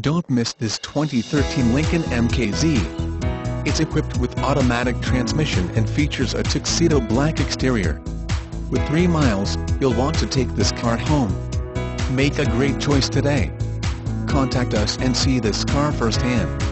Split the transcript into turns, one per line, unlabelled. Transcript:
Don't miss this 2013 Lincoln MKZ. It's equipped with automatic transmission and features a tuxedo black exterior. With 3 miles, you'll want to take this car home. Make a great choice today. Contact us and see this car firsthand.